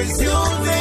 visión